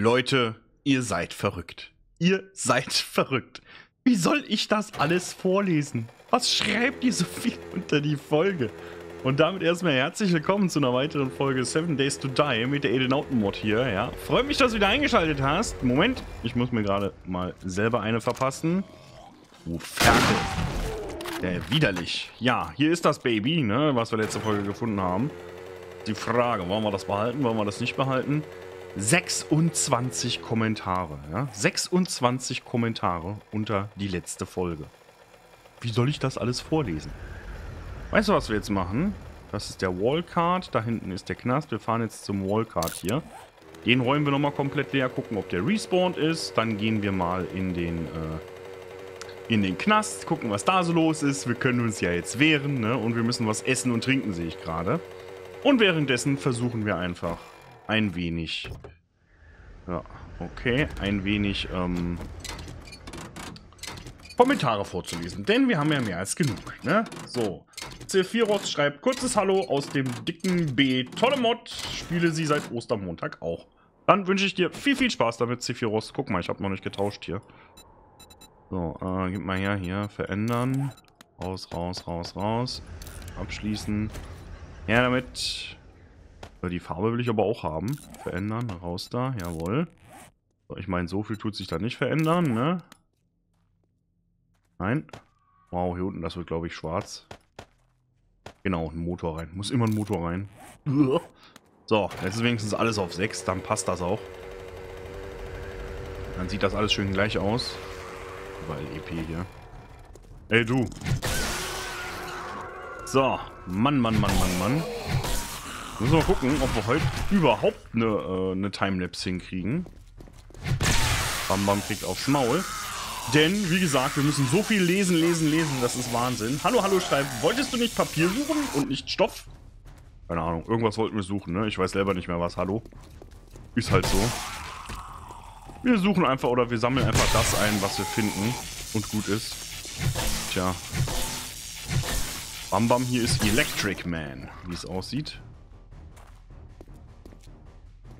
Leute, ihr seid verrückt. Ihr seid verrückt. Wie soll ich das alles vorlesen? Was schreibt ihr so viel unter die Folge? Und damit erstmal herzlich willkommen zu einer weiteren Folge 7 Days to Die mit der Edenauten-Mod hier, ja. Freut mich, dass du wieder eingeschaltet hast. Moment, ich muss mir gerade mal selber eine verpassen. Oh, Ferkel. Ja, widerlich. Ja, hier ist das Baby, ne, was wir letzte Folge gefunden haben. Die Frage, wollen wir das behalten, wollen wir das nicht behalten? 26 Kommentare, ja? 26 Kommentare unter die letzte Folge. Wie soll ich das alles vorlesen? Weißt du, was wir jetzt machen? Das ist der Wallcard, da hinten ist der Knast. Wir fahren jetzt zum Wallcard hier. Den räumen wir nochmal komplett leer, gucken, ob der respawned ist. Dann gehen wir mal in den, äh, in den Knast, gucken, was da so los ist. Wir können uns ja jetzt wehren, ne? Und wir müssen was essen und trinken, sehe ich gerade. Und währenddessen versuchen wir einfach ein wenig... Ja, okay, ein wenig, ähm, Kommentare vorzulesen, denn wir haben ja mehr als genug, ne? So, Zephyros schreibt kurzes Hallo aus dem dicken B. Tolle Mod, spiele sie seit Ostermontag auch. Dann wünsche ich dir viel, viel Spaß damit, Zephyros. Guck mal, ich habe noch nicht getauscht hier. So, äh, gib mal her, hier, verändern. Raus, raus, raus, raus. Abschließen. Ja, damit. Die Farbe will ich aber auch haben. Verändern, raus da, jawohl. Ich meine, so viel tut sich da nicht verändern, ne? Nein. Wow, hier unten, das wird, glaube ich, schwarz. Genau, ein Motor rein. Muss immer ein Motor rein. So, jetzt ist wenigstens alles auf 6, dann passt das auch. Dann sieht das alles schön gleich aus. Überall EP hier. Ey, du. So, Mann, Mann, Mann, Mann, Mann. Müssen wir mal gucken, ob wir heute überhaupt eine, äh, eine Timelapse hinkriegen. Bam Bam kriegt aufs Maul. Denn, wie gesagt, wir müssen so viel lesen, lesen, lesen, das ist Wahnsinn. Hallo, hallo, schreib, wolltest du nicht Papier suchen und nicht Stoff? Keine Ahnung, irgendwas wollten wir suchen, ne? Ich weiß selber nicht mehr was, hallo. Ist halt so. Wir suchen einfach oder wir sammeln einfach das ein, was wir finden und gut ist. Tja. Bam Bam, hier ist Electric Man, wie es aussieht.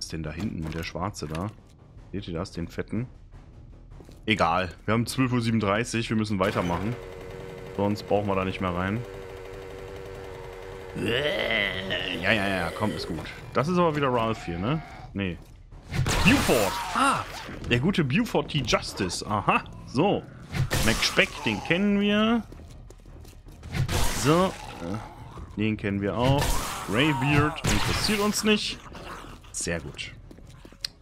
Ist denn da hinten, der Schwarze da? Seht ihr das, den fetten? Egal. Wir haben 12.37 Uhr. Wir müssen weitermachen. Sonst brauchen wir da nicht mehr rein. Ja, ja, ja. Komm, ist gut. Das ist aber wieder Ralph hier, ne? Nee. Buford. Ah, der gute Buford T. Justice. Aha. So. McSpeck, den kennen wir. So. Den kennen wir auch. Greybeard interessiert uns nicht. Sehr gut.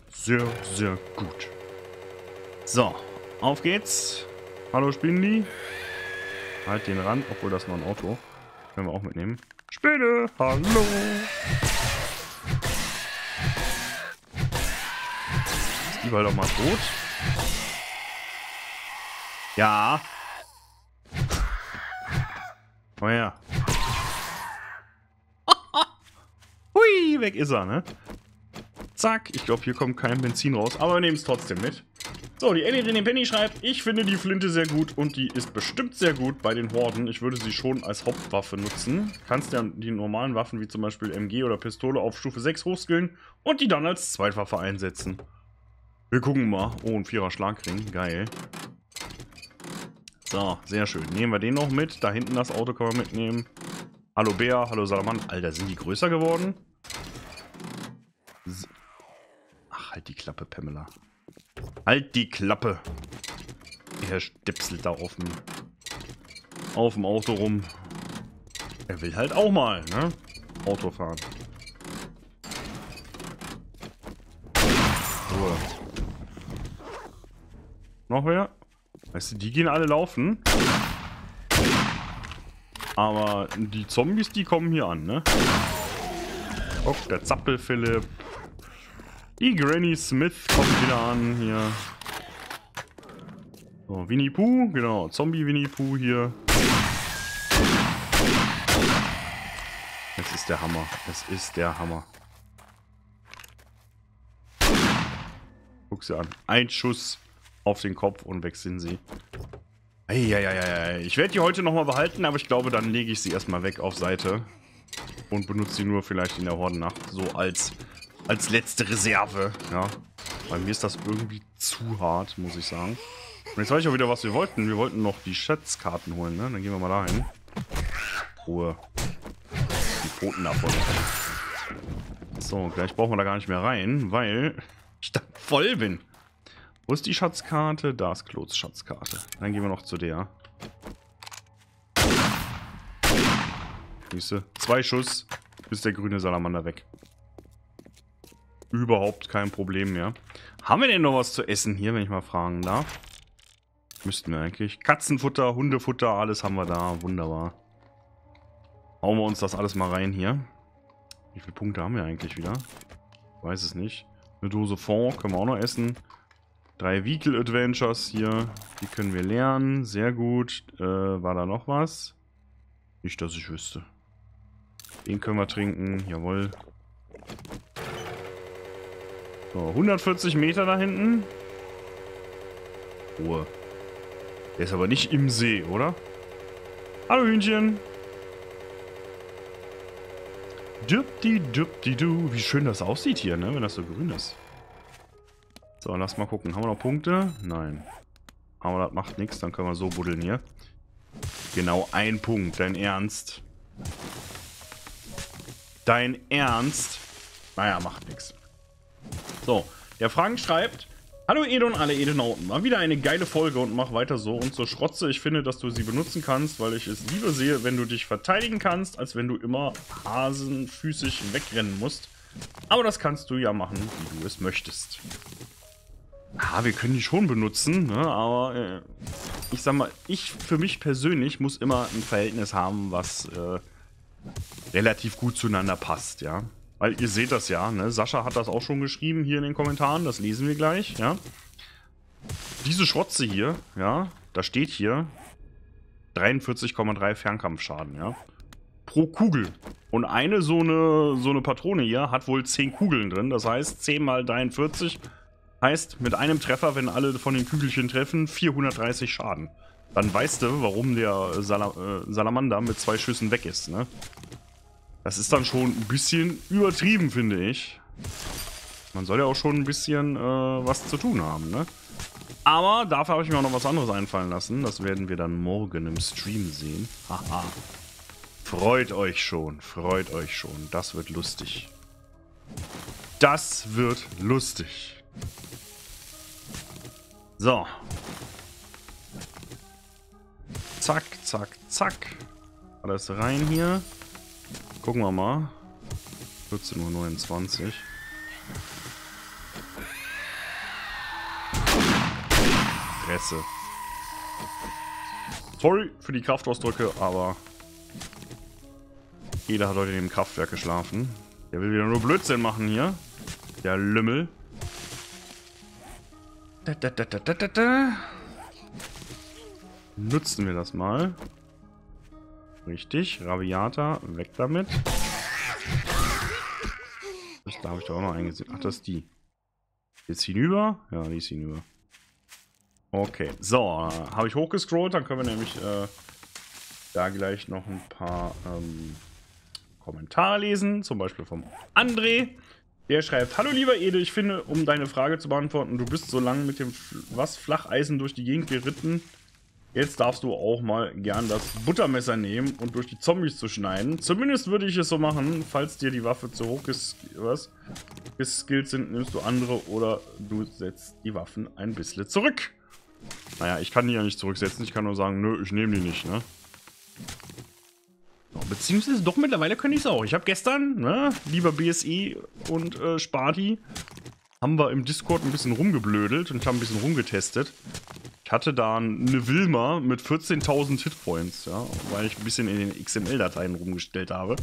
Sehr, sehr gut. So. Auf geht's. Hallo Spinli. Halt den Rand, obwohl das noch ein Auto. Können wir auch mitnehmen. Spinne, hallo. Ist die bald auch mal tot? Ja. Oh ja. Hui, weg ist er, ne? Zack, ich glaube, hier kommt kein Benzin raus, aber wir nehmen es trotzdem mit. So, die Ellie den Penny schreibt, ich finde die Flinte sehr gut und die ist bestimmt sehr gut bei den Horden. Ich würde sie schon als Hauptwaffe nutzen. Kannst ja die normalen Waffen wie zum Beispiel MG oder Pistole auf Stufe 6 hochskillen und die dann als Zweitwaffe einsetzen. Wir gucken mal. Oh, ein vierer Schlagring. Geil. So, sehr schön. Nehmen wir den noch mit. Da hinten das Auto kann man mitnehmen. Hallo Bär, hallo Salaman. Alter, sind die größer geworden? Halt die Klappe, Pamela. Halt die Klappe. Er stipselt da auf dem, auf dem Auto rum. Er will halt auch mal, ne? Auto fahren. So. Noch wer? Weißt du, die gehen alle laufen. Aber die Zombies, die kommen hier an, ne? Oh, der Zappel-Philipp. Die Granny Smith kommt wieder an hier. So, Winnie Pooh, genau. Zombie Winnie Pooh hier. Es ist der Hammer. Es ist der Hammer. Guck sie an. Ein Schuss auf den Kopf und weg sind sie. Eieieiei. Ich werde die heute nochmal behalten, aber ich glaube, dann lege ich sie erstmal weg auf Seite. Und benutze sie nur vielleicht in der Hordennacht so als als letzte Reserve, ja. Bei mir ist das irgendwie zu hart, muss ich sagen. Und jetzt weiß ich auch wieder, was wir wollten. Wir wollten noch die Schatzkarten holen, ne? Dann gehen wir mal dahin. Ruhe. Die Pfoten davon. So, gleich brauchen wir da gar nicht mehr rein, weil ich da voll bin. Wo ist die Schatzkarte? Da ist Klots Schatzkarte. Dann gehen wir noch zu der. Siehste, zwei Schuss, bis der grüne Salamander weg. Überhaupt kein Problem mehr. Haben wir denn noch was zu essen hier, wenn ich mal fragen darf? Müssten wir eigentlich. Katzenfutter, Hundefutter, alles haben wir da. Wunderbar. Hauen wir uns das alles mal rein hier. Wie viele Punkte haben wir eigentlich wieder? Ich weiß es nicht. Eine Dose Fond können wir auch noch essen. Drei Vehicle Adventures hier. Die können wir lernen. Sehr gut. Äh, war da noch was? Nicht, dass ich wüsste. Den können wir trinken. Jawohl. So, 140 Meter da hinten. Ruhe. Der ist aber nicht im See, oder? Hallo Hühnchen. Düpti, düpti, du. Wie schön das aussieht hier, ne? Wenn das so grün ist. So, lass mal gucken. Haben wir noch Punkte? Nein. Aber das macht nichts. Dann können wir so buddeln hier. Genau ein Punkt. Dein Ernst? Dein Ernst? Naja, macht nichts. So, der Frank schreibt, Hallo Edo und alle Edenauten, mal wieder eine geile Folge und mach weiter so und so Schrotze. Ich finde, dass du sie benutzen kannst, weil ich es lieber sehe, wenn du dich verteidigen kannst, als wenn du immer hasenfüßig wegrennen musst. Aber das kannst du ja machen, wie du es möchtest. Ah, wir können die schon benutzen, ne? aber äh, ich sag mal, ich für mich persönlich muss immer ein Verhältnis haben, was äh, relativ gut zueinander passt, ja. Weil ihr seht das ja, ne? Sascha hat das auch schon geschrieben hier in den Kommentaren, das lesen wir gleich, ja. Diese Schrotze hier, ja, da steht hier 43,3 Fernkampfschaden, ja. Pro Kugel. Und eine so eine, so eine Patrone hier hat wohl 10 Kugeln drin, das heißt 10 mal 43 heißt mit einem Treffer, wenn alle von den Kügelchen treffen, 430 Schaden. Dann weißt du, warum der Sala äh, Salamander mit zwei Schüssen weg ist, ne? Das ist dann schon ein bisschen übertrieben, finde ich. Man soll ja auch schon ein bisschen äh, was zu tun haben, ne? Aber dafür habe ich mir auch noch was anderes einfallen lassen. Das werden wir dann morgen im Stream sehen. Haha. Freut euch schon, freut euch schon. Das wird lustig. Das wird lustig. So. Zack, zack, zack. Alles rein hier. Gucken wir mal. 14.29 Uhr. Fresse. Sorry für die Kraftausdrücke, aber jeder hat heute in dem Kraftwerk geschlafen. Der will wieder nur Blödsinn machen hier. Der Lümmel. Da, da, da. Nutzen wir das mal. Richtig, Raviata, weg damit. Da habe ich doch auch noch eingesehen. Ach, das ist die. Jetzt hinüber? Ja, die ist hinüber. Okay, so, habe ich hochgescrollt, dann können wir nämlich äh, da gleich noch ein paar ähm, Kommentare lesen, zum Beispiel vom André. Der schreibt, Hallo lieber Ede, ich finde, um deine Frage zu beantworten, du bist so lange mit dem was Flacheisen durch die Gegend geritten, Jetzt darfst du auch mal gern das Buttermesser nehmen und durch die Zombies zu schneiden. Zumindest würde ich es so machen, falls dir die Waffe zu hoch geskillt sind, nimmst du andere oder du setzt die Waffen ein bisschen zurück. Naja, ich kann die ja nicht zurücksetzen, ich kann nur sagen, nö, ich nehme die nicht, ne? Beziehungsweise doch mittlerweile könnte ich es auch. Ich habe gestern, ne, lieber BSI und äh, Sparty, haben wir im Discord ein bisschen rumgeblödelt und haben ein bisschen rumgetestet. Ich hatte da eine Wilma mit 14.000 Hitpoints, ja, weil ich ein bisschen in den XML-Dateien rumgestellt habe.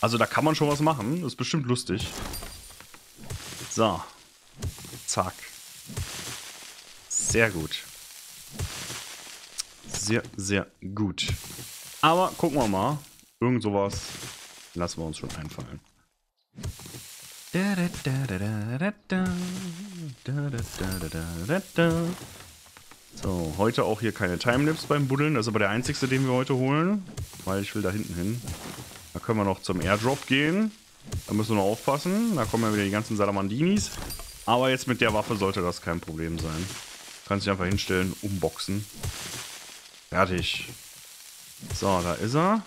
Also da kann man schon was machen. Das ist bestimmt lustig. So. Zack. Sehr gut. Sehr, sehr gut. Aber gucken wir mal. Irgend sowas lassen wir uns schon einfallen. So, heute auch hier keine Timelapse beim Buddeln. Das ist aber der einzigste, den wir heute holen. Weil ich will da hinten hin. Da können wir noch zum Airdrop gehen. Da müssen wir noch aufpassen. Da kommen ja wieder die ganzen Salamandinis. Aber jetzt mit der Waffe sollte das kein Problem sein. Kannst dich einfach hinstellen, umboxen. Fertig. So, da ist er.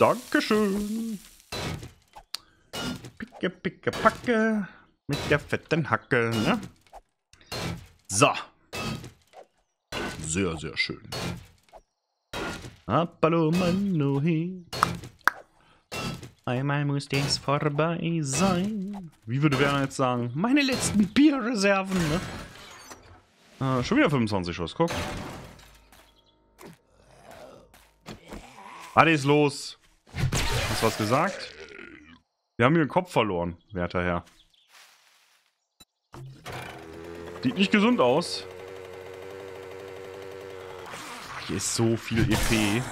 Dankeschön. Picke, picke, packe. Mit der fetten Hacke, ne? So. Sehr, sehr schön. Appalomanohe. Einmal muss das vorbei sein. Wie würde Werner jetzt sagen? Meine letzten Bierreserven, ne? Ah, schon wieder 25 Schuss, guck. Ist los? Du was gesagt? Wir haben hier den Kopf verloren, werter Herr. Sieht nicht gesund aus. Hier ist so viel EP.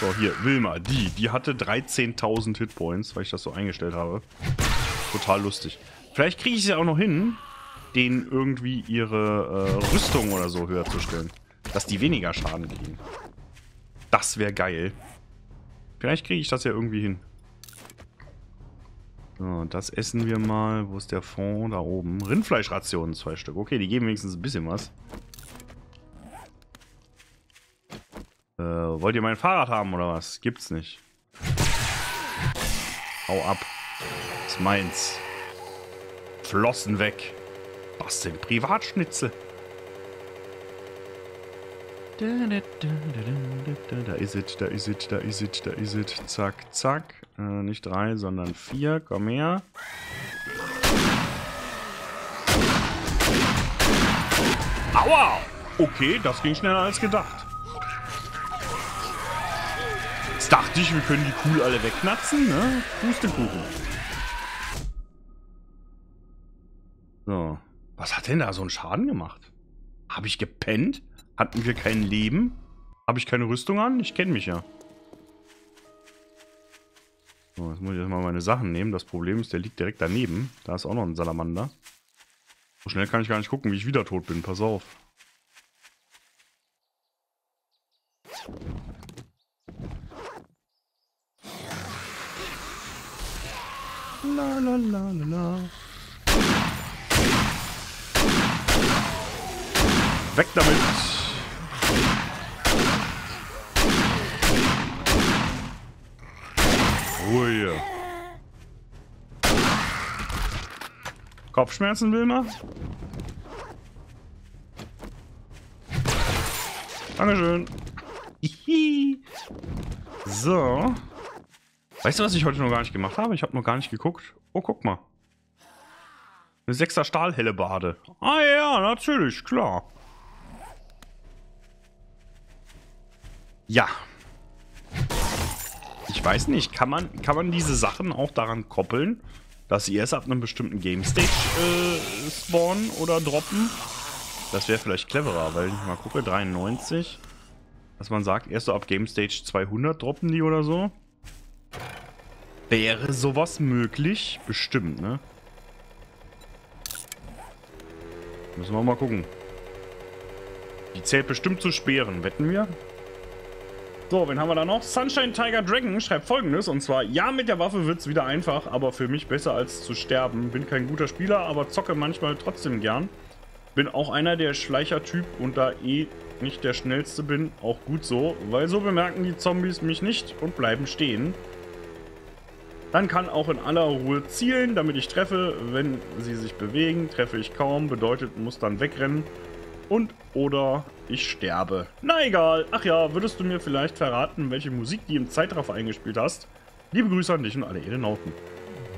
So, hier, Wilma, die. Die hatte 13.000 Hitpoints, weil ich das so eingestellt habe. Total lustig. Vielleicht kriege ich sie auch noch hin, denen irgendwie ihre äh, Rüstung oder so höher zu stellen. Dass die weniger Schaden kriegen. Das wäre geil. Vielleicht kriege ich das ja irgendwie hin. So, das essen wir mal. Wo ist der Fond? Da oben. Rindfleischrationen, zwei Stück. Okay, die geben wenigstens ein bisschen was. Äh, wollt ihr mein Fahrrad haben oder was? Gibt's nicht. Hau ab. Das ist meins. Flossen weg. Was sind Privatschnitzel? Da ist es, da ist es, da ist es, da ist es. Zack, zack. Äh, nicht drei, sondern vier. Komm her. Aua! Okay, das ging schneller als gedacht. Jetzt dachte ich, wir können die cool alle wegknatzen, ne? Pustekuchen. So. Was hat denn da so einen Schaden gemacht? Habe ich gepennt? Hatten wir kein Leben? Habe ich keine Rüstung an? Ich kenne mich ja. So, jetzt muss ich erstmal meine Sachen nehmen. Das Problem ist, der liegt direkt daneben. Da ist auch noch ein Salamander. So schnell kann ich gar nicht gucken, wie ich wieder tot bin. Pass auf. La la la la la. Weg damit! Ruhe. Kopfschmerzen, Wilma? Dankeschön. so. Weißt du, was ich heute noch gar nicht gemacht habe? Ich habe noch gar nicht geguckt. Oh, guck mal. Eine sechster Stahlhelle Bade. Ah ja, natürlich, klar. Ja, ich weiß nicht, kann man, kann man diese Sachen auch daran koppeln, dass sie erst ab einem bestimmten Game Stage äh, spawnen oder droppen? Das wäre vielleicht cleverer, weil ich mal gucke, 93. Dass man sagt, erst so ab Game Stage 200 droppen die oder so. Wäre sowas möglich? Bestimmt, ne? Müssen wir mal gucken. Die zählt bestimmt zu Speeren, wetten wir? So, wen haben wir da noch? Sunshine Tiger Dragon schreibt folgendes, und zwar, ja, mit der Waffe wird es wieder einfach, aber für mich besser als zu sterben. Bin kein guter Spieler, aber zocke manchmal trotzdem gern. Bin auch einer der Schleicher-Typ und da eh nicht der schnellste bin, auch gut so, weil so bemerken die Zombies mich nicht und bleiben stehen. Dann kann auch in aller Ruhe zielen, damit ich treffe. Wenn sie sich bewegen, treffe ich kaum, bedeutet, muss dann wegrennen und oder ich sterbe. Na egal. Ach ja, würdest du mir vielleicht verraten, welche Musik die im Zeitraffer eingespielt hast? Liebe Grüße an dich und alle Edenauten.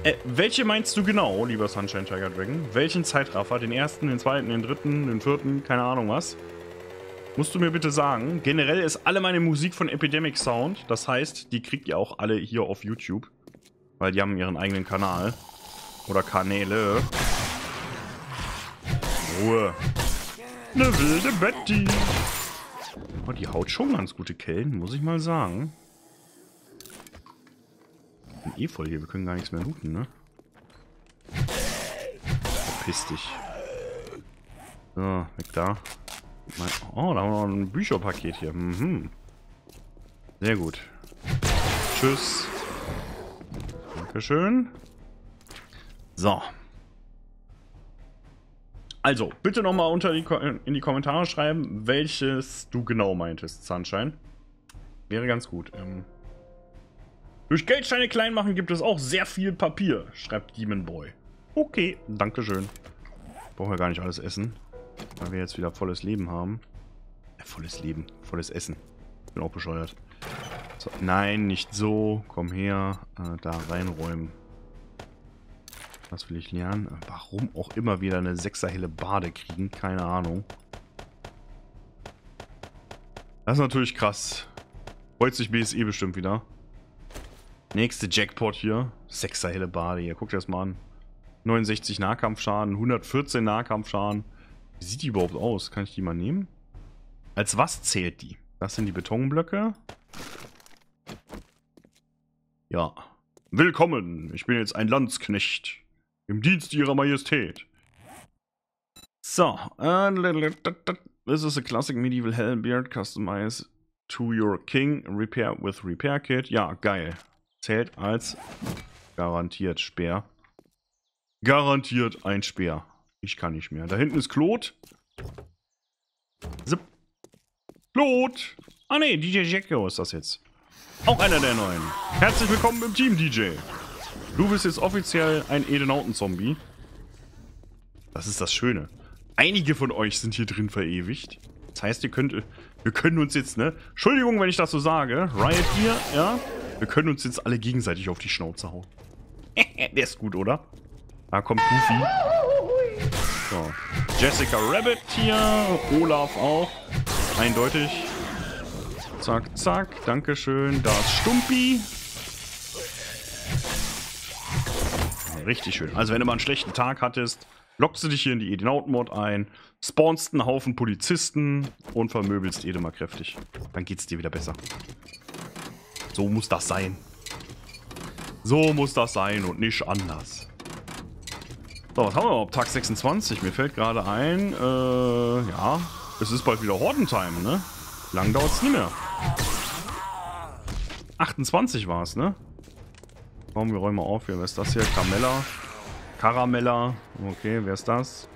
Äh, welche meinst du genau, lieber Sunshine Tiger Dragon? Welchen Zeitraffer? Den ersten, den zweiten, den dritten, den vierten, keine Ahnung was? Musst du mir bitte sagen. Generell ist alle meine Musik von Epidemic Sound. Das heißt, die kriegt ihr auch alle hier auf YouTube. Weil die haben ihren eigenen Kanal. Oder Kanäle. Ruhe. Eine wilde Betty. Oh, die haut schon ganz gute Kellen, muss ich mal sagen. Ich bin eh voll hier, wir können gar nichts mehr looten, ne? Verpiss dich. So, weg da. Oh, da haben wir noch ein Bücherpaket hier. Mhm. Sehr gut. Tschüss. Dankeschön. So. Also, bitte nochmal unter die, in die Kommentare schreiben, welches du genau meintest, Sunshine. Wäre ganz gut. Ähm, durch Geldsteine klein machen gibt es auch sehr viel Papier, schreibt Demon Boy. Okay, Dankeschön. Brauchen wir gar nicht alles essen, weil wir jetzt wieder volles Leben haben. Äh, volles Leben, volles Essen. Bin auch bescheuert. So, nein, nicht so. Komm her, äh, da reinräumen. Was will ich lernen? Warum auch immer wieder eine sechserhelle Bade kriegen? Keine Ahnung. Das ist natürlich krass. Freut sich BSE bestimmt wieder. Nächste Jackpot hier. Sechserhelle Bade hier. Guckt das mal an. 69 Nahkampfschaden, 114 Nahkampfschaden. Wie sieht die überhaupt aus? Kann ich die mal nehmen? Als was zählt die? Das sind die Betonblöcke. Ja. Willkommen. Ich bin jetzt ein Landsknecht. Im Dienst ihrer Majestät. So. Uh, this is a classic medieval Hellbeard customized to your king. Repair with Repair Kit. Ja, geil. Zählt als garantiert Speer. Garantiert ein Speer. Ich kann nicht mehr. Da hinten ist Claude. Zip. Claude. Ah ne, DJ Jacko ist das jetzt. Auch einer der neuen. Herzlich willkommen im Team, DJ. Du bist jetzt offiziell ein Edenauten-Zombie. Das ist das Schöne. Einige von euch sind hier drin verewigt. Das heißt, ihr könnt, wir können uns jetzt, ne? Entschuldigung, wenn ich das so sage. Riot hier, ja? Wir können uns jetzt alle gegenseitig auf die Schnauze hauen. Der ist gut, oder? Da kommt Goofy. So. Jessica Rabbit hier. Olaf auch. Eindeutig. Zack, zack. Dankeschön. Da ist Stumpi. Richtig schön. Also wenn du mal einen schlechten Tag hattest, lockst du dich hier in die Edenauten-Mod ein, spawnst einen Haufen Polizisten und vermöbelst Ede mal kräftig. Dann geht's dir wieder besser. So muss das sein. So muss das sein und nicht anders. So, was haben wir überhaupt? Tag 26. Mir fällt gerade ein, äh, ja, es ist bald wieder Hordentime, ne? Lang dauert's nicht mehr. 28 war es, ne? Komm, wir räumen auf hier. Wer ist das hier? Carmella. Caramella. Okay, wer ist das?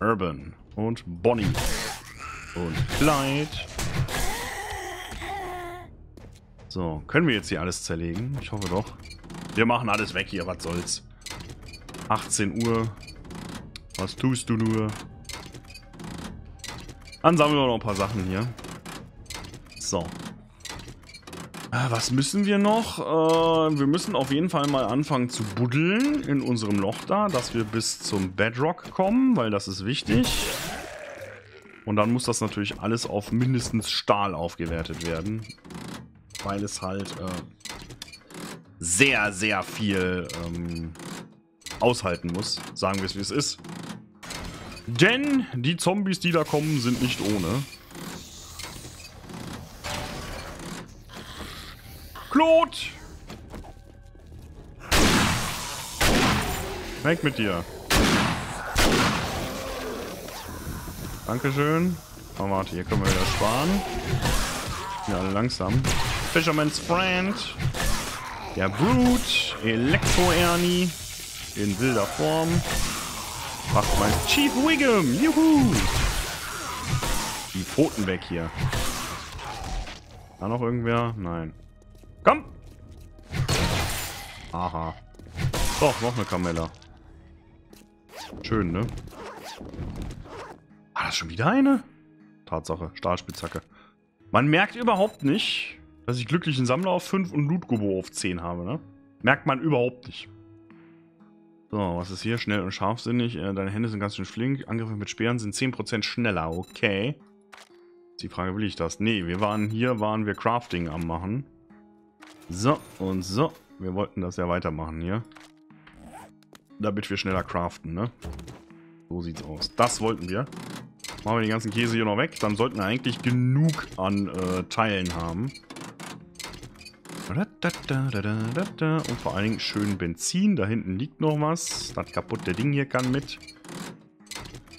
Urban. Und Bonnie. Und Clyde. So, können wir jetzt hier alles zerlegen? Ich hoffe doch. Wir machen alles weg hier, was soll's. 18 Uhr. Was tust du nur? Dann sammeln wir noch ein paar Sachen hier. So. Ah, was müssen wir noch? Äh, wir müssen auf jeden Fall mal anfangen zu buddeln in unserem Loch da, dass wir bis zum Bedrock kommen, weil das ist wichtig. Und dann muss das natürlich alles auf mindestens Stahl aufgewertet werden. Weil es halt äh, sehr, sehr viel ähm, aushalten muss. Sagen wir es, wie es ist. Denn die Zombies, die da kommen, sind nicht ohne. Claude! Weg mit dir. Dankeschön. Oh, warte, hier können wir wieder sparen. Ja, langsam. Fisherman's Friend. Der Brute. Elektro-Ernie. In wilder Form. Macht mein Chief Wiggum. Juhu. Die Pfoten weg hier. Da noch irgendwer? Nein. Aha. Doch, noch eine Kamella. Schön, ne? War das schon wieder eine? Tatsache, Stahlspitzhacke. Man merkt überhaupt nicht, dass ich glücklichen Sammler auf 5 und Lootgobo auf 10 habe, ne? Merkt man überhaupt nicht. So, was ist hier? Schnell und scharfsinnig. Äh, deine Hände sind ganz schön flink. Angriffe mit Speeren sind 10% schneller. Okay. Ist die Frage, will ich das? Nee, wir waren hier, waren wir Crafting am machen. So, und so. Wir wollten das ja weitermachen hier. Damit wir schneller craften, ne? So sieht's aus. Das wollten wir. Machen wir den ganzen Käse hier noch weg. Dann sollten wir eigentlich genug an äh, Teilen haben. Und vor allen Dingen schön Benzin. Da hinten liegt noch was. Das kaputte Ding hier kann mit.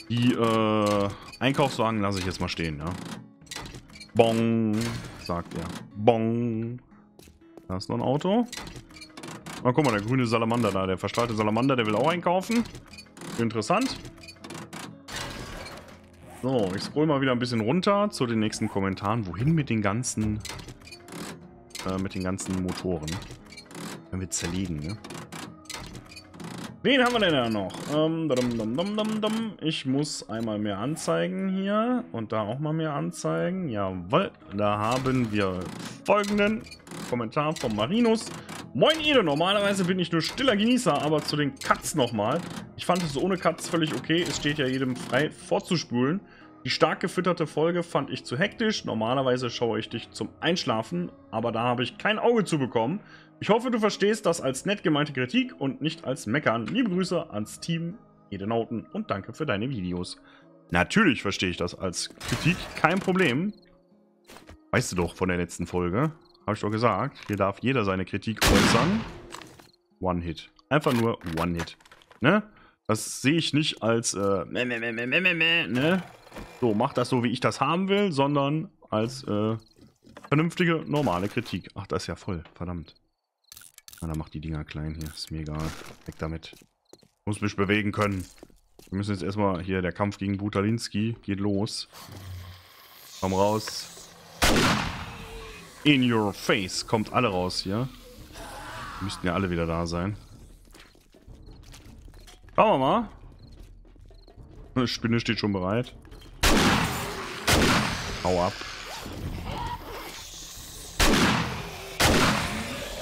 Die äh, Einkaufswagen lasse ich jetzt mal stehen, ja. Bong, sagt er. Bong. Da ist noch ein Auto. Na, guck mal, der grüne Salamander da. Der verstrahlte Salamander, der will auch einkaufen. Interessant. So, ich scroll mal wieder ein bisschen runter zu den nächsten Kommentaren. Wohin mit den ganzen... Äh, mit den ganzen Motoren? Wenn wir zerlegen, ne? Wen haben wir denn da noch? Ähm, dum, dum, dum, ich muss einmal mehr anzeigen hier. Und da auch mal mehr anzeigen. Jawohl. Da haben wir folgenden Kommentar von Marinus. Moin Ede, normalerweise bin ich nur stiller Genießer, aber zu den Cuts nochmal. Ich fand es ohne Cuts völlig okay. Es steht ja jedem frei vorzuspulen. Die stark gefütterte Folge fand ich zu hektisch. Normalerweise schaue ich dich zum Einschlafen, aber da habe ich kein Auge zu bekommen. Ich hoffe, du verstehst das als nett gemeinte Kritik und nicht als Meckern. Liebe Grüße ans Team Edenauten und danke für deine Videos. Natürlich verstehe ich das als Kritik, kein Problem. Weißt du doch von der letzten Folge. Habe ich doch gesagt. Hier darf jeder seine Kritik äußern. One-Hit. Einfach nur One-Hit. Ne? Das sehe ich nicht als, äh, ne? So, mach das so, wie ich das haben will, sondern als, äh, vernünftige, normale Kritik. Ach, das ist ja voll. Verdammt. Na, dann macht die Dinger klein hier. Ist mir egal. Weg damit. Muss mich bewegen können. Wir müssen jetzt erstmal hier, der Kampf gegen Butalinski geht los. Komm raus. In your face. Kommt alle raus hier. Müssten ja alle wieder da sein. Schauen wir mal. Eine Spinne steht schon bereit. Hau ab.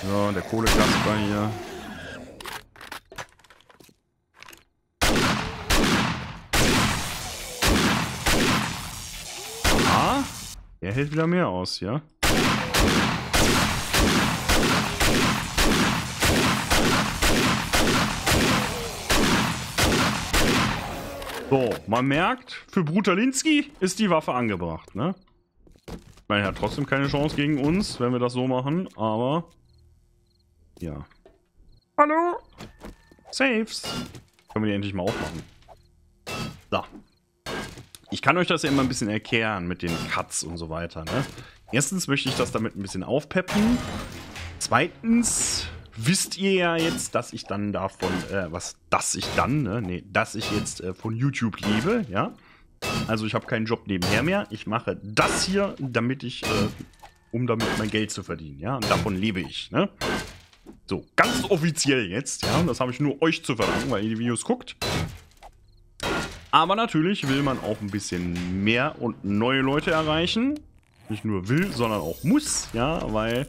So, der Kohlekasper hier. Ah, er hält wieder mehr aus, ja? So, man merkt, für Brutalinski ist die Waffe angebracht, ne? Ich meine, er hat trotzdem keine Chance gegen uns, wenn wir das so machen, aber ja. Hallo? Saves. Können wir die endlich mal aufmachen. So. Ich kann euch das ja immer ein bisschen erklären mit den Cuts und so weiter. Ne? Erstens möchte ich das damit ein bisschen aufpeppen. Zweitens wisst ihr ja jetzt, dass ich dann davon, äh, was, dass ich dann, ne, nee, dass ich jetzt äh, von YouTube lebe, ja. Also ich habe keinen Job nebenher mehr. Ich mache das hier, damit ich, äh, um damit mein Geld zu verdienen, ja. Und davon lebe ich, ne. So, ganz offiziell jetzt, ja. Das habe ich nur euch zu verdanken, weil ihr die Videos guckt. Aber natürlich will man auch ein bisschen mehr und neue Leute erreichen. Nicht nur will, sondern auch muss, ja, weil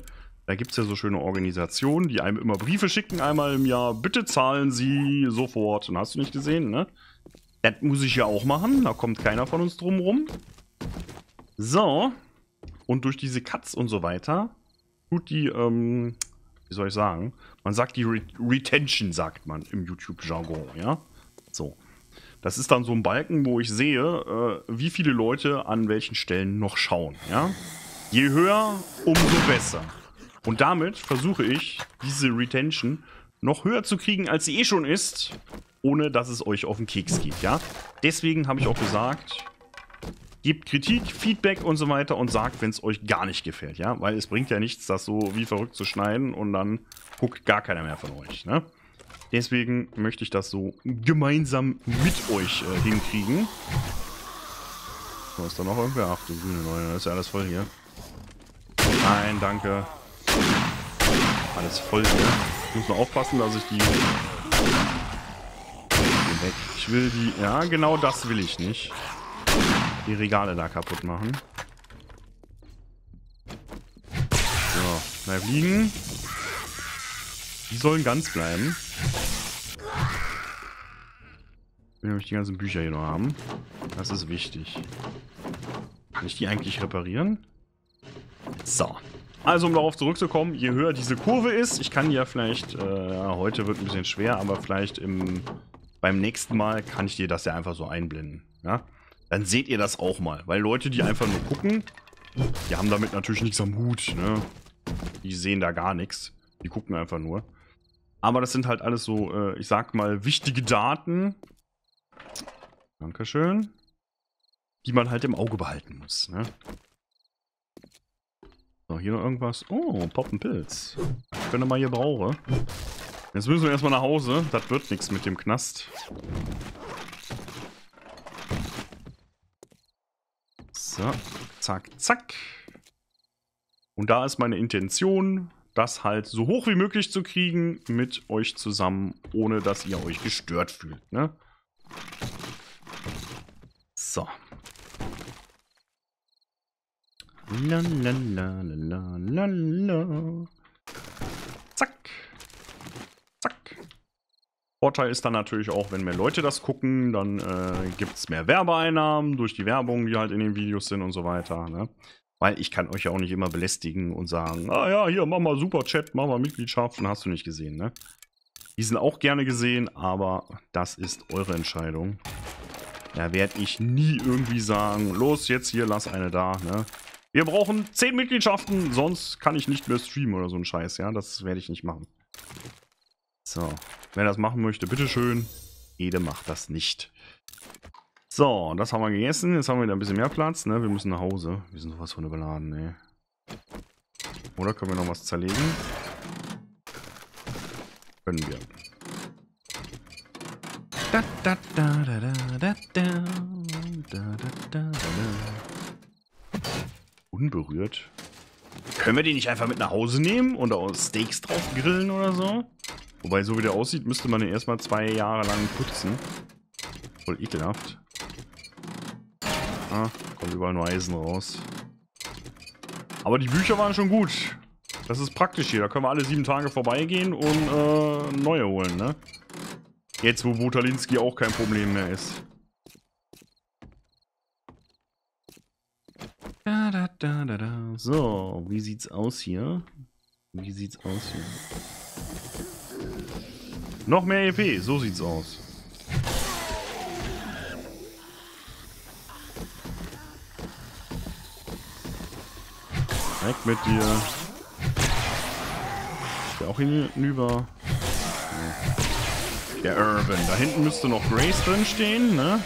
da gibt es ja so schöne Organisationen, die einem immer Briefe schicken, einmal im Jahr. Bitte zahlen Sie sofort. Und hast du nicht gesehen, ne? Das muss ich ja auch machen. Da kommt keiner von uns drum rum. So. Und durch diese Cuts und so weiter tut die ähm, wie soll ich sagen? Man sagt die Re Retention, sagt man im YouTube-Jargon, ja? So. Das ist dann so ein Balken, wo ich sehe, äh, wie viele Leute an welchen Stellen noch schauen, ja? Je höher, umso besser. Und damit versuche ich, diese Retention noch höher zu kriegen, als sie eh schon ist, ohne dass es euch auf den Keks geht, ja? Deswegen habe ich auch gesagt, gebt Kritik, Feedback und so weiter und sagt, wenn es euch gar nicht gefällt, ja? Weil es bringt ja nichts, das so wie verrückt zu schneiden und dann guckt gar keiner mehr von euch, ne? Deswegen möchte ich das so gemeinsam mit euch äh, hinkriegen. So, ist da noch irgendwer? Ach du grüne das ist ja alles voll hier. Nein, danke. Alles voll hier. Ich muss nur aufpassen, dass ich die... Weg. Ich will die... Ja, genau das will ich nicht die Regale da kaputt machen. So, bleib liegen. Die sollen ganz bleiben. Ich will nämlich die ganzen Bücher hier noch haben. Das ist wichtig. Kann ich die eigentlich reparieren? So. Also, um darauf zurückzukommen, je höher diese Kurve ist, ich kann ja vielleicht, äh, heute wird ein bisschen schwer, aber vielleicht im, beim nächsten Mal kann ich dir das ja einfach so einblenden. Ja? dann seht ihr das auch mal. Weil Leute, die einfach nur gucken, die haben damit natürlich nichts am Hut, ne? Die sehen da gar nichts. Die gucken einfach nur. Aber das sind halt alles so, äh, ich sag mal, wichtige Daten. Dankeschön. Die man halt im Auge behalten muss, ne? So, hier noch irgendwas. Oh, Poppenpilz. Ich könnte mal hier brauche. Jetzt müssen wir erstmal nach Hause. Das wird nichts mit dem Knast. So, zack, zack. Und da ist meine Intention, das halt so hoch wie möglich zu kriegen mit euch zusammen, ohne dass ihr euch gestört fühlt. Ne? So. Lalalala. Zack. Zack. Vorteil ist dann natürlich auch, wenn mehr Leute das gucken, dann äh, gibt es mehr Werbeeinnahmen durch die Werbung, die halt in den Videos sind und so weiter. Ne? Weil ich kann euch ja auch nicht immer belästigen und sagen, ah ja, hier, mach mal Superchat, mach mal Mitgliedschaften, hast du nicht gesehen, ne? Die sind auch gerne gesehen, aber das ist eure Entscheidung. Da werde ich nie irgendwie sagen, los, jetzt hier, lass eine da, ne? Wir brauchen 10 Mitgliedschaften, sonst kann ich nicht mehr streamen oder so ein Scheiß, ja? Das werde ich nicht machen. So, wer das machen möchte, bitteschön. Jede macht das nicht. So, das haben wir gegessen. Jetzt haben wir wieder ein bisschen mehr Platz, ne? Wir müssen nach Hause. Wir sind sowas von überladen, ey. Oder können wir noch was zerlegen? Können wir. Da, da, da, da, da, da, da, da, da, da, da. Unberührt. Können wir den nicht einfach mit nach Hause nehmen und auch Steaks drauf grillen oder so? Wobei, so wie der aussieht, müsste man den erstmal zwei Jahre lang putzen. Voll ekelhaft. Ah, kommt überall nur Eisen raus. Aber die Bücher waren schon gut. Das ist praktisch hier. Da können wir alle sieben Tage vorbeigehen und äh, neue holen, ne? Jetzt, wo Botalinski auch kein Problem mehr ist. Da, da, da. So, wie sieht's aus hier? Wie sieht's aus hier? Noch mehr EP, so sieht's aus. Weg mit dir. Ist der auch hinüber? Der Urban. Da hinten müsste noch Grace drin stehen, ne?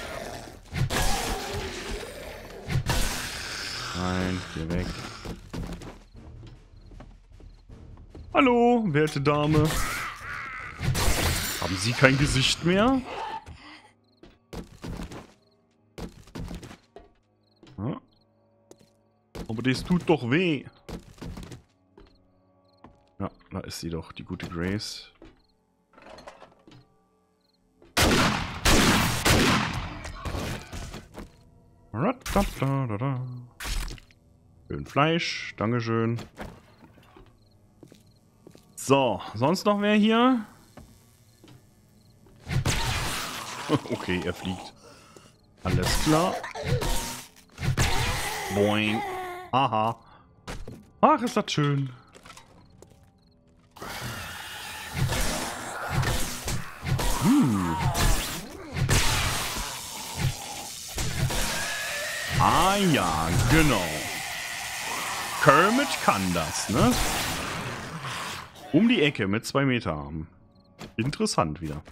Nein, geh weg. Hallo, werte Dame. Haben Sie kein Gesicht mehr? Aber das tut doch weh. Ja, da ist sie doch, die gute Grace. Schön Fleisch, Dankeschön. So, sonst noch wer hier? okay, er fliegt. Alles klar. Boing. Aha. Ach, ist das schön. Hm. Ah ja, genau. Kermit kann das, ne? Um die Ecke mit zwei Meter haben. Interessant wieder.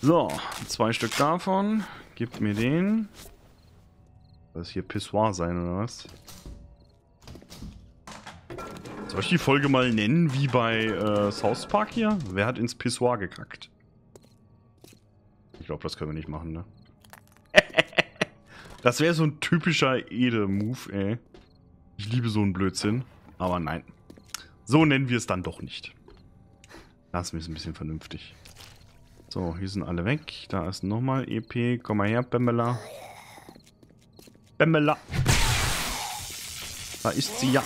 So, zwei Stück davon. Gib mir den. Soll das hier Pissoir sein oder was? Soll ich die Folge mal nennen wie bei äh, South Park hier? Wer hat ins Pissoir gekackt? Ich glaube, das können wir nicht machen, ne? Das wäre so ein typischer Ede-Move, ey. Ich liebe so einen Blödsinn. Aber nein. So nennen wir es dann doch nicht. Das ist ein bisschen vernünftig. So, hier sind alle weg. Da ist nochmal EP. Komm mal her, Pamela. Bämmela. Da ist sie ja.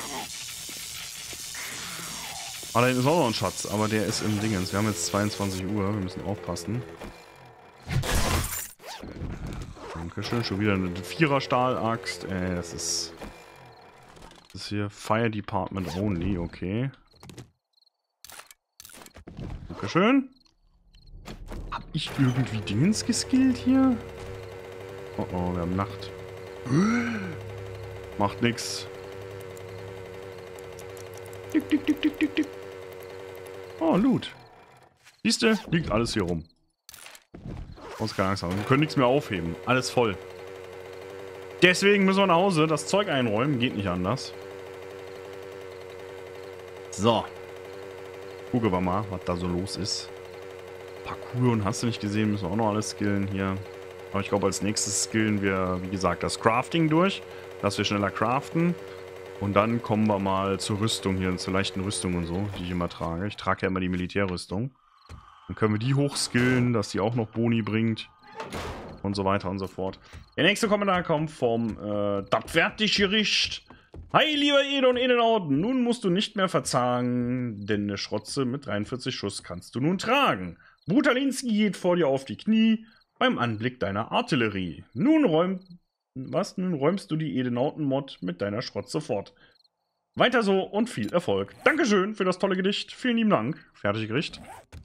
Ah, da ist auch noch ein Schatz, aber der ist im Dingens. Wir haben jetzt 22 Uhr, wir müssen aufpassen. Dankeschön, schon wieder eine Vierer-Stahlaxt. Ey, das ist... Das ist hier Fire Department Only, okay. Dankeschön. Hab ich irgendwie Dingens geskillt hier? Oh oh, wir haben Nacht. Macht nix. Dick, dick, dick, dick, dick, dick. Oh, Loot. Siehste, liegt alles hier rum. Angst haben. Wir können nichts mehr aufheben. Alles voll. Deswegen müssen wir nach Hause das Zeug einräumen. Geht nicht anders. So. Gucken wir mal, was da so los ist. Parkour und hast du nicht gesehen, müssen wir auch noch alles skillen hier. Aber ich glaube, als nächstes skillen wir, wie gesagt, das Crafting durch. Dass wir schneller craften. Und dann kommen wir mal zur Rüstung hier, zur leichten Rüstung und so, die ich immer trage. Ich trage ja immer die Militärrüstung. Dann können wir die hochskillen, dass die auch noch Boni bringt. Und so weiter und so fort. Der nächste Kommentar kommt vom äh, Fertiggericht. Hi, lieber Ede und Edenauten. Nun musst du nicht mehr verzagen, denn eine Schrotze mit 43 Schuss kannst du nun tragen. Brutalinski geht vor dir auf die Knie beim Anblick deiner Artillerie. Nun räumt was? Nun räumst du die Edenauten-Mod mit deiner Schrotze fort. Weiter so und viel Erfolg. Dankeschön für das tolle Gedicht. Vielen lieben Dank. Fertig Gericht.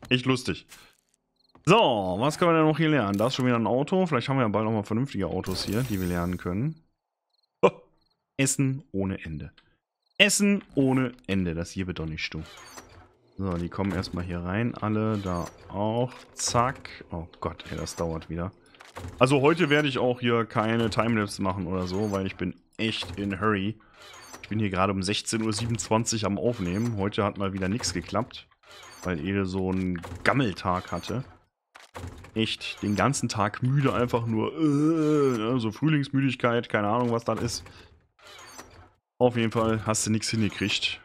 Echt lustig. So, was können wir denn noch hier lernen? Da ist schon wieder ein Auto. Vielleicht haben wir ja bald noch mal vernünftige Autos hier, die wir lernen können. Oh, Essen ohne Ende. Essen ohne Ende. Das hier wird doch nicht du. So, die kommen erstmal hier rein. Alle da auch. Zack. Oh Gott, ey, das dauert wieder. Also heute werde ich auch hier keine Timelapse machen oder so, weil ich bin echt in Hurry. Ich bin hier gerade um 16.27 Uhr am Aufnehmen. Heute hat mal wieder nichts geklappt, weil Ede so einen Gammeltag hatte. Echt den ganzen Tag müde, einfach nur äh, so Frühlingsmüdigkeit, keine Ahnung, was das ist. Auf jeden Fall hast du nichts hingekriegt.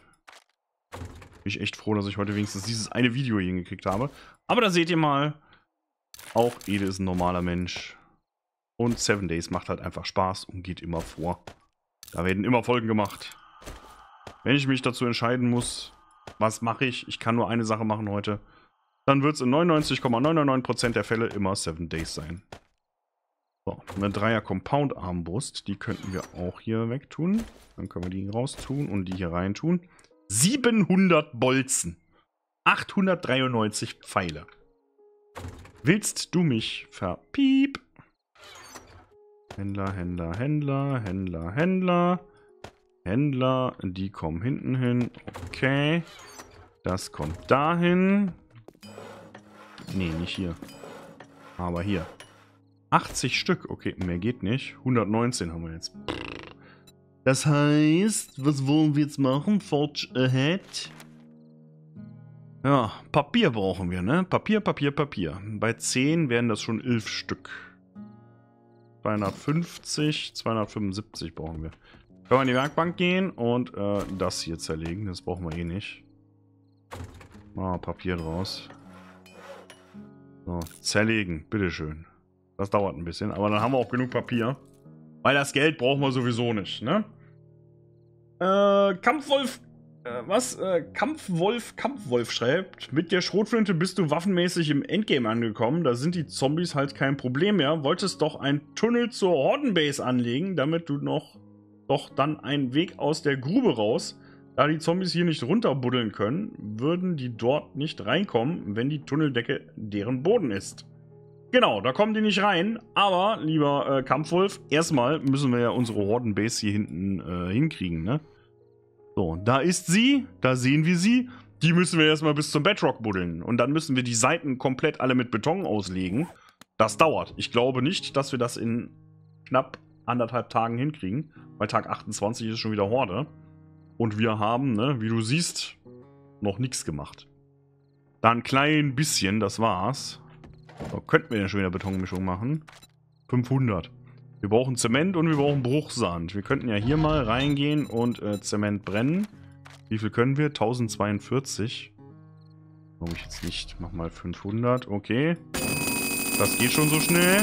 Bin ich echt froh, dass ich heute wenigstens dieses eine Video hingekriegt habe. Aber da seht ihr mal, auch Ede ist ein normaler Mensch. Und Seven Days macht halt einfach Spaß und geht immer vor. Da werden immer Folgen gemacht. Wenn ich mich dazu entscheiden muss, was mache ich, ich kann nur eine Sache machen heute, dann wird es in 99,999% der Fälle immer Seven Days sein. So, eine Dreier Compound Armbrust, die könnten wir auch hier wegtun. Dann können wir die raustun und die hier reintun. 700 Bolzen. 893 Pfeile. Willst du mich verpiep? Händler, Händler, Händler, Händler, Händler. Händler, die kommen hinten hin. Okay. Das kommt dahin. Nee, nicht hier. Aber hier. 80 Stück. Okay, mehr geht nicht. 119 haben wir jetzt. Das heißt, was wollen wir jetzt machen? Forge ahead. Ja, Papier brauchen wir, ne? Papier, Papier, Papier. Bei 10 wären das schon 11 Stück. 250, 275 brauchen wir. Können wir in die Werkbank gehen und äh, das hier zerlegen. Das brauchen wir eh nicht. Mal Papier draus. So, zerlegen, bitteschön. Das dauert ein bisschen, aber dann haben wir auch genug Papier. Weil das Geld brauchen wir sowieso nicht, ne? Äh, Kampfwolf äh, was? Äh, Kampfwolf, Kampfwolf schreibt, mit der Schrotflinte bist du waffenmäßig im Endgame angekommen, da sind die Zombies halt kein Problem mehr. Wolltest doch einen Tunnel zur Hordenbase anlegen, damit du noch doch dann einen Weg aus der Grube raus. Da die Zombies hier nicht runterbuddeln können, würden die dort nicht reinkommen, wenn die Tunneldecke deren Boden ist. Genau, da kommen die nicht rein, aber, lieber äh, Kampfwolf, erstmal müssen wir ja unsere Hordenbase hier hinten äh, hinkriegen, ne? So, da ist sie, da sehen wir sie. Die müssen wir erstmal bis zum Bedrock buddeln. Und dann müssen wir die Seiten komplett alle mit Beton auslegen. Das dauert. Ich glaube nicht, dass wir das in knapp anderthalb Tagen hinkriegen. Weil Tag 28 ist schon wieder Horde. Und wir haben, ne, wie du siehst, noch nichts gemacht. Da ein klein bisschen, das war's. So, könnten wir denn schon wieder Betonmischung machen? 500. Wir brauchen Zement und wir brauchen Bruchsand. Wir könnten ja hier mal reingehen und äh, Zement brennen. Wie viel können wir? 1042. Warum ich jetzt nicht? Mach mal 500. Okay. Das geht schon so schnell.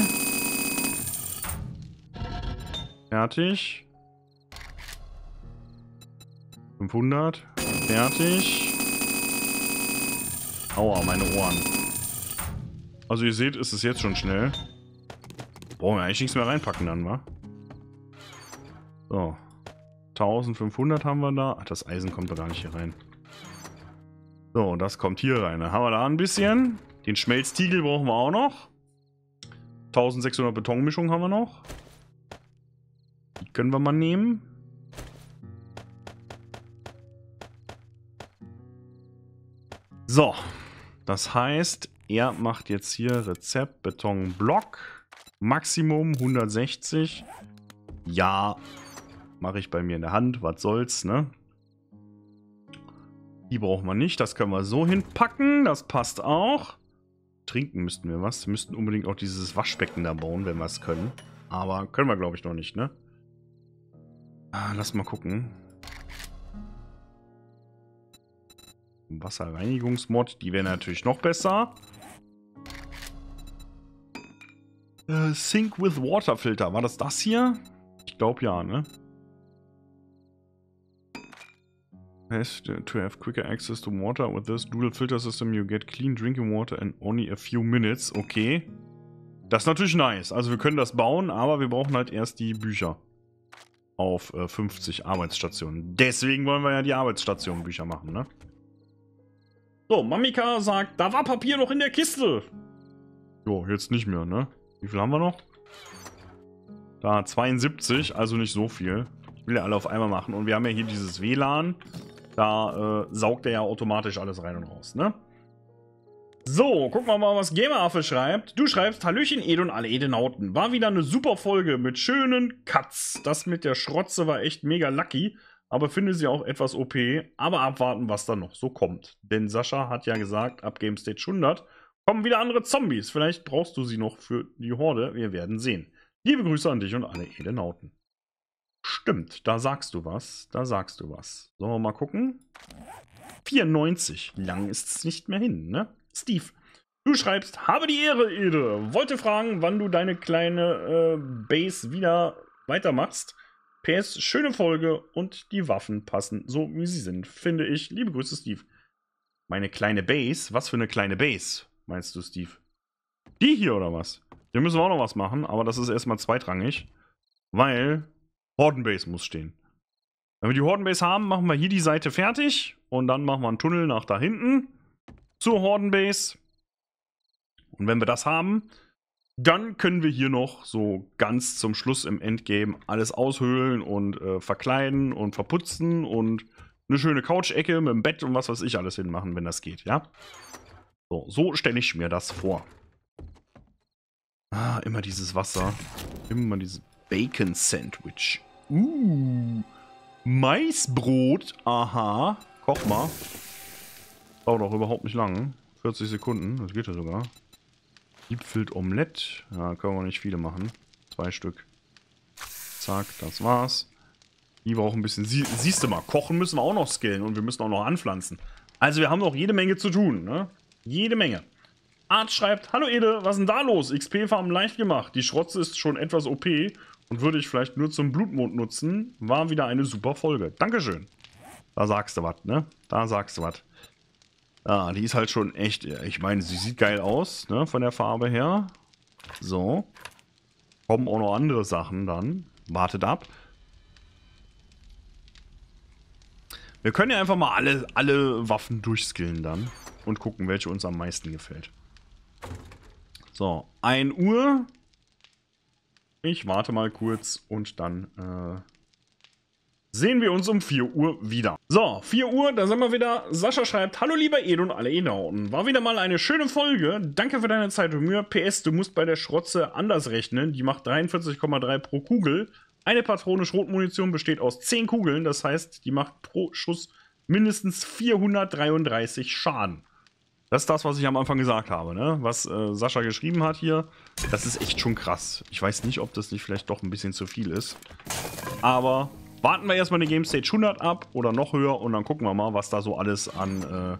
Fertig. 500. Fertig. Aua, meine Ohren. Also ihr seht, ist es jetzt schon schnell. Brauchen wir eigentlich nichts mehr reinpacken dann, wa? So. 1500 haben wir da. Ach, das Eisen kommt da gar nicht hier rein. So, das kommt hier rein. Dann haben wir da ein bisschen. Den Schmelztiegel brauchen wir auch noch. 1600 Betonmischung haben wir noch. Die können wir mal nehmen. So. Das heißt, er macht jetzt hier Rezept Betonblock. Maximum 160. Ja, mache ich bei mir in der Hand. Was soll's, ne? Die brauchen wir nicht. Das können wir so hinpacken. Das passt auch. Trinken müssten wir was. Wir müssten unbedingt auch dieses Waschbecken da bauen, wenn wir es können. Aber können wir, glaube ich, noch nicht, ne? Ah, lass mal gucken. Wasserreinigungsmod, die wäre natürlich noch besser. Äh, Sync with Water Filter, war das das hier? Ich glaube ja, ne? Has to have quicker access to water. With this dual filter system you get clean drinking water in only a few minutes. Okay. Das ist natürlich nice. Also wir können das bauen, aber wir brauchen halt erst die Bücher. Auf äh, 50 Arbeitsstationen. Deswegen wollen wir ja die Arbeitsstationen-Bücher machen, ne? So, Mamika sagt, da war Papier noch in der Kiste. Jo, jetzt nicht mehr, ne? Wie viel haben wir noch? Da, 72, also nicht so viel. Ich will ja alle auf einmal machen. Und wir haben ja hier dieses WLAN. Da äh, saugt er ja automatisch alles rein und raus, ne? So, gucken wir mal, was Gameraffe schreibt. Du schreibst, Hallöchen Ed und alle Edenauten. War wieder eine super Folge mit schönen Cuts. Das mit der Schrotze war echt mega lucky, aber finde sie auch etwas OP. Aber abwarten, was da noch so kommt. Denn Sascha hat ja gesagt, ab Game Stage 100 kommen wieder andere Zombies. Vielleicht brauchst du sie noch für die Horde. Wir werden sehen. Liebe Grüße an dich und alle Edenauten. Stimmt, da sagst du was. Da sagst du was. Sollen wir mal gucken? 94. Lang ist es nicht mehr hin, ne? Steve. Du schreibst, habe die Ehre, Ede. Wollte fragen, wann du deine kleine äh, Base wieder weitermachst. PS, schöne Folge und die Waffen passen so, wie sie sind, finde ich. Liebe Grüße, Steve. Meine kleine Base? Was für eine kleine Base, meinst du, Steve? Die hier oder was? Hier müssen wir auch noch was machen, aber das ist erstmal zweitrangig. Weil Hordenbase muss stehen. Wenn wir die Hordenbase haben, machen wir hier die Seite fertig und dann machen wir einen Tunnel nach da hinten zur Hordenbase. Und wenn wir das haben, dann können wir hier noch so ganz zum Schluss im Endgame alles aushöhlen und äh, verkleiden und verputzen und eine schöne Couch-Ecke mit dem Bett und was weiß ich alles hinmachen, wenn das geht, ja? So, so stelle ich mir das vor. Ah, immer dieses Wasser. Immer dieses Bacon-Sandwich. Uh, Maisbrot. Aha. Koch mal. Dauert auch überhaupt nicht lang. 40 Sekunden, das geht ja sogar. Deepfilled Omelette. Ja, können wir nicht viele machen. Zwei Stück. Zack, das war's. Die brauchen ein bisschen... Sie siehst du mal, kochen müssen wir auch noch skillen und wir müssen auch noch anpflanzen. Also wir haben noch jede Menge zu tun, ne? Jede Menge. Art schreibt, Hallo Ede, was ist denn da los? XP-Farmen leicht gemacht. Die Schrotze ist schon etwas OP und würde ich vielleicht nur zum Blutmond nutzen. War wieder eine super Folge. Dankeschön. Da sagst du was, ne? Da sagst du was. Ah, die ist halt schon echt, ich meine, sie sieht geil aus, ne, von der Farbe her. So. Kommen auch noch andere Sachen dann. Wartet ab. Wir können ja einfach mal alle, alle Waffen durchskillen dann. Und gucken, welche uns am meisten gefällt. So, 1 Uhr. Ich warte mal kurz und dann äh, sehen wir uns um 4 Uhr wieder. So, 4 Uhr, da sind wir wieder. Sascha schreibt, Hallo lieber Ed und alle Edauten. War wieder mal eine schöne Folge. Danke für deine Zeit und Mühe. PS, du musst bei der Schrotze anders rechnen. Die macht 43,3 pro Kugel. Eine Patrone Schrotmunition besteht aus 10 Kugeln. Das heißt, die macht pro Schuss mindestens 433 Schaden. Das ist das, was ich am Anfang gesagt habe, ne? Was äh, Sascha geschrieben hat hier. Das ist echt schon krass. Ich weiß nicht, ob das nicht vielleicht doch ein bisschen zu viel ist. Aber warten wir erstmal den Game Stage 100 ab oder noch höher und dann gucken wir mal, was da so alles an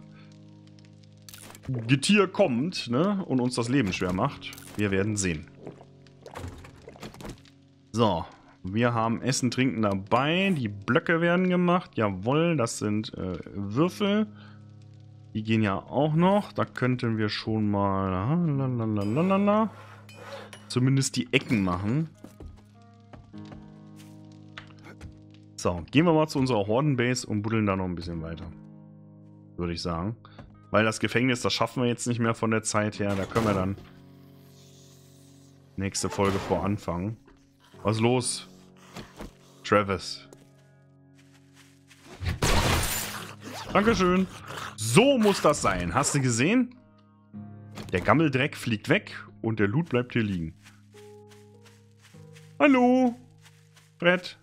äh, Getier kommt, ne? Und uns das Leben schwer macht. Wir werden sehen. So, wir haben Essen, Trinken dabei. Die Blöcke werden gemacht. Jawohl, das sind äh, Würfel. Die gehen ja auch noch. Da könnten wir schon mal lalalala, zumindest die Ecken machen. So, gehen wir mal zu unserer Hordenbase und buddeln da noch ein bisschen weiter. Würde ich sagen. Weil das Gefängnis, das schaffen wir jetzt nicht mehr von der Zeit her. Da können wir dann nächste Folge vor anfangen. Was los? Travis. Dankeschön. So muss das sein. Hast du gesehen? Der Gammeldreck fliegt weg und der Loot bleibt hier liegen. Hallo? Brett.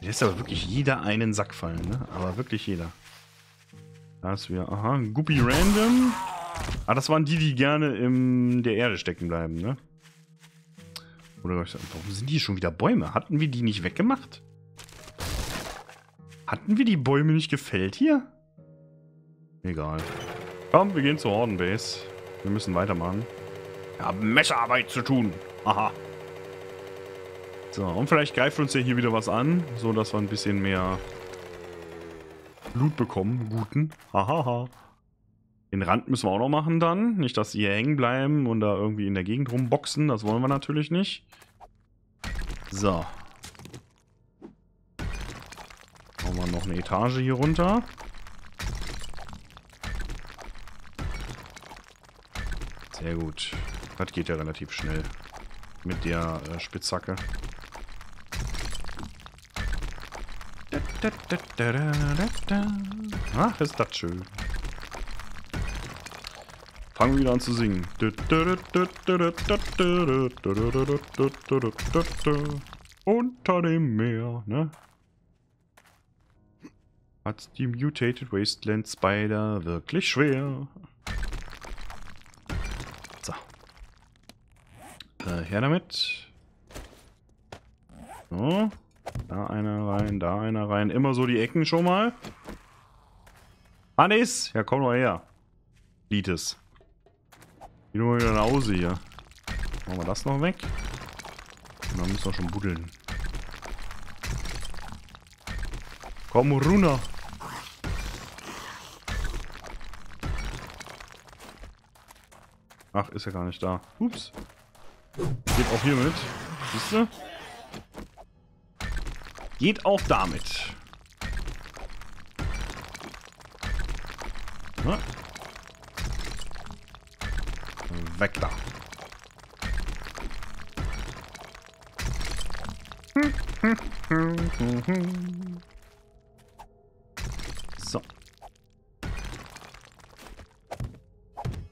Lässt aber wirklich jeder einen Sack fallen, ne? Aber wirklich jeder. Da ist wieder, aha, Guppy Random. Ah, das waren die, die gerne in der Erde stecken bleiben, ne? Oder warum sind die schon wieder Bäume? Hatten wir die nicht weggemacht? Hatten wir die Bäume nicht gefällt hier? Egal. Komm, wir gehen zur Hordenbase. Wir müssen weitermachen. Wir haben Messerarbeit zu tun. Aha. So, und vielleicht greift uns ja hier wieder was an, so dass wir ein bisschen mehr Blut bekommen. Guten. Hahaha. Den Rand müssen wir auch noch machen dann. Nicht, dass die hier hängen bleiben und da irgendwie in der Gegend rumboxen. Das wollen wir natürlich nicht. So. Wir noch eine Etage hier runter. Sehr gut. Das geht ja relativ schnell. Mit der äh, Spitzhacke. Ach, ist das schön. Fangen wir wieder an zu singen. Unter dem Meer, ne? Hat die Mutated Wasteland Spider wirklich schwer? So. Äh, her damit. So. Da einer rein, da einer rein. Immer so die Ecken schon mal. Hannes! Ja, komm mal her. Lites. Geh nur wieder nach Hause hier. Machen wir das noch weg. Und dann müssen wir schon buddeln. Komm runter. Ach, ist ja gar nicht da. Ups. Geht auch hier mit. Siehst du? Geht auch damit. Na? Weg da. So.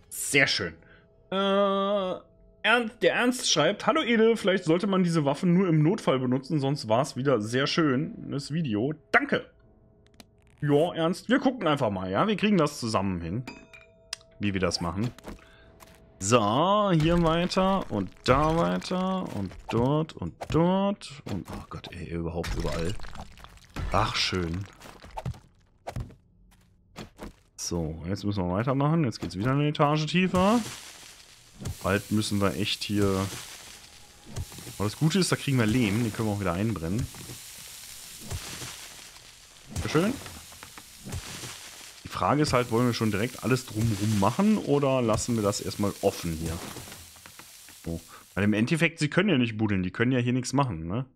Sehr schön. Äh, Ernst, der Ernst schreibt, Hallo Edel, vielleicht sollte man diese Waffen nur im Notfall benutzen, sonst war es wieder sehr schön, das Video. Danke. Ja, Ernst, wir gucken einfach mal, ja? Wir kriegen das zusammen hin, wie wir das machen. So, hier weiter und da weiter und dort und dort und... Oh Gott, ey, überhaupt überall. Ach, schön. So, jetzt müssen wir weitermachen. Jetzt geht es wieder eine Etage tiefer. Bald müssen wir echt hier... Aber das Gute ist, da kriegen wir Lehm. Den können wir auch wieder einbrennen. Sehr schön. Die Frage ist halt, wollen wir schon direkt alles drumherum machen oder lassen wir das erstmal offen hier? So. Weil im Endeffekt, sie können ja nicht buddeln. Die können ja hier nichts machen, ne?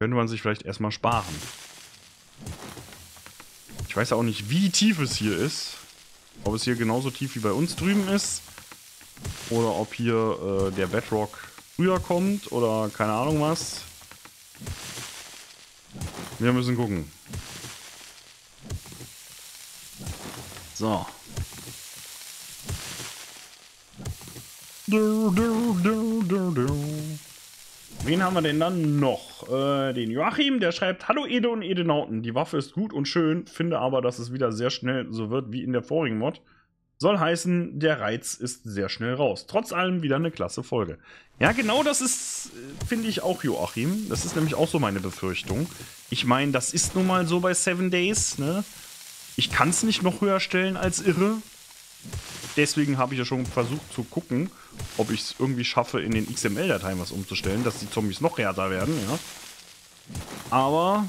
Könnte man sich vielleicht erstmal sparen. Ich weiß auch nicht, wie tief es hier ist. Ob es hier genauso tief wie bei uns drüben ist. Oder ob hier äh, der Bedrock früher kommt oder keine Ahnung was. Wir müssen gucken. So. Du, du, du. Wen haben wir denn dann noch? Äh, den Joachim, der schreibt, Hallo Ede und Edenauten, die Waffe ist gut und schön, finde aber, dass es wieder sehr schnell so wird wie in der vorigen Mod. Soll heißen, der Reiz ist sehr schnell raus. Trotz allem wieder eine klasse Folge. Ja, genau das ist, äh, finde ich auch, Joachim. Das ist nämlich auch so meine Befürchtung. Ich meine, das ist nun mal so bei Seven Days, ne? Ich kann es nicht noch höher stellen als irre. Deswegen habe ich ja schon versucht zu gucken, ob ich es irgendwie schaffe, in den XML-Dateien was umzustellen, dass die Zombies noch härter werden, ja. Aber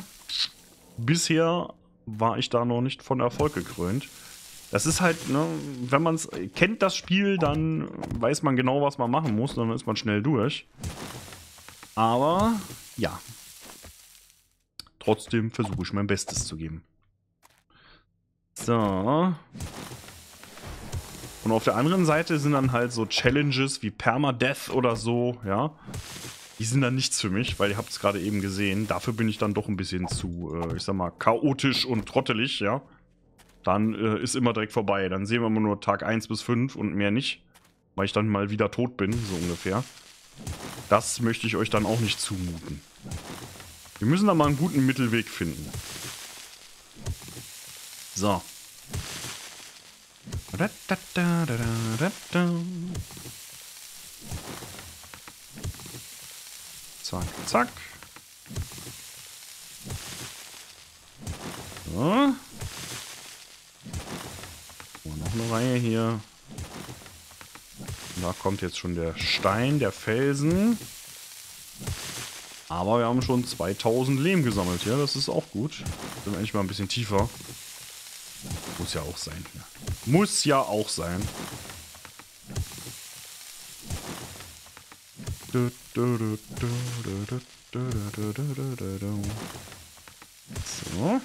bisher war ich da noch nicht von Erfolg gekrönt. Das ist halt, ne, wenn man es kennt, das Spiel, dann weiß man genau, was man machen muss, dann ist man schnell durch. Aber, ja. Trotzdem versuche ich mein Bestes zu geben. So. Und auf der anderen Seite sind dann halt so Challenges wie Permadeath oder so, ja. Die sind dann nichts für mich, weil ihr habt es gerade eben gesehen. Dafür bin ich dann doch ein bisschen zu, äh, ich sag mal, chaotisch und trottelig, ja. Dann äh, ist immer direkt vorbei. Dann sehen wir immer nur Tag 1 bis 5 und mehr nicht. Weil ich dann mal wieder tot bin, so ungefähr. Das möchte ich euch dann auch nicht zumuten. Wir müssen da mal einen guten Mittelweg finden. So. Zack, zack. So. Oh, eine Reihe hier. Da kommt jetzt schon der Stein, der Felsen. Aber wir haben schon 2000 Lehm gesammelt. Ja, das ist auch gut. Sind wir eigentlich mal ein bisschen tiefer. Muss ja auch sein. Ja. Muss ja auch sein. So.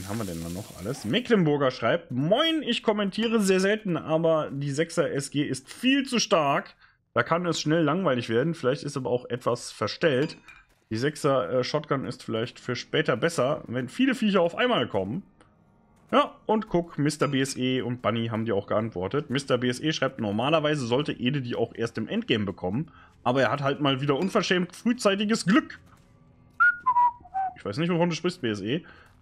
Wen haben wir denn noch alles? Mecklenburger schreibt, Moin, ich kommentiere sehr selten, aber die 6er SG ist viel zu stark. Da kann es schnell langweilig werden, vielleicht ist aber auch etwas verstellt. Die 6er äh, Shotgun ist vielleicht für später besser, wenn viele Viecher auf einmal kommen. Ja, und guck, Mr. BSE und Bunny haben die auch geantwortet. Mr. BSE schreibt, normalerweise sollte Ede die auch erst im Endgame bekommen, aber er hat halt mal wieder unverschämt frühzeitiges Glück. Ich weiß nicht, wovon du sprichst, BSE.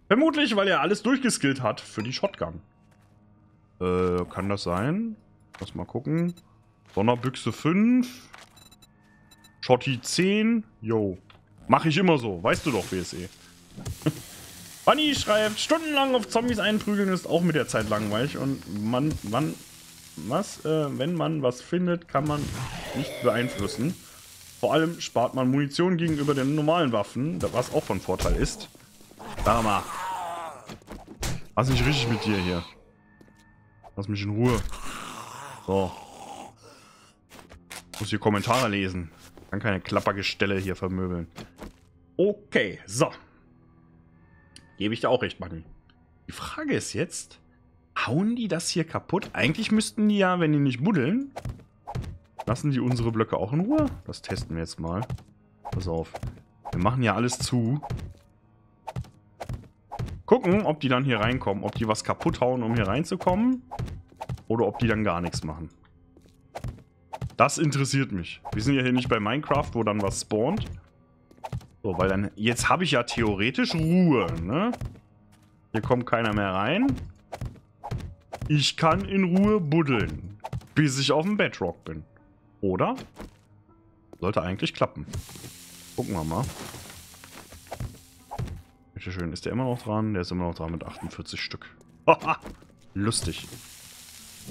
Vermutlich, weil er alles durchgeskillt hat für die Shotgun. Äh, kann das sein? Lass mal gucken. Donnerbüchse 5. Shotty 10. Yo. Mache ich immer so. Weißt du doch, BSE. Bunny schreibt, stundenlang auf Zombies einprügeln ist auch mit der Zeit langweilig und man, man, was, äh, wenn man was findet, kann man nicht beeinflussen. Vor allem spart man Munition gegenüber den normalen Waffen, was auch von Vorteil ist. Sag mal. Was nicht richtig mit dir hier? Lass mich in Ruhe. So. Muss hier Kommentare lesen. Kann keine Klappergestelle hier vermöbeln. Okay, so. Gebe ich dir auch recht, Manni. Die Frage ist jetzt, hauen die das hier kaputt? Eigentlich müssten die ja, wenn die nicht buddeln, lassen die unsere Blöcke auch in Ruhe? Das testen wir jetzt mal. Pass auf. Wir machen ja alles zu. Gucken, ob die dann hier reinkommen. Ob die was kaputt hauen, um hier reinzukommen. Oder ob die dann gar nichts machen. Das interessiert mich. Wir sind ja hier nicht bei Minecraft, wo dann was spawnt. So, weil dann... Jetzt habe ich ja theoretisch Ruhe, ne? Hier kommt keiner mehr rein. Ich kann in Ruhe buddeln. Bis ich auf dem Bedrock bin. Oder? Sollte eigentlich klappen. Gucken wir mal. Bitteschön, ist der immer noch dran? Der ist immer noch dran mit 48 Stück. Lustig.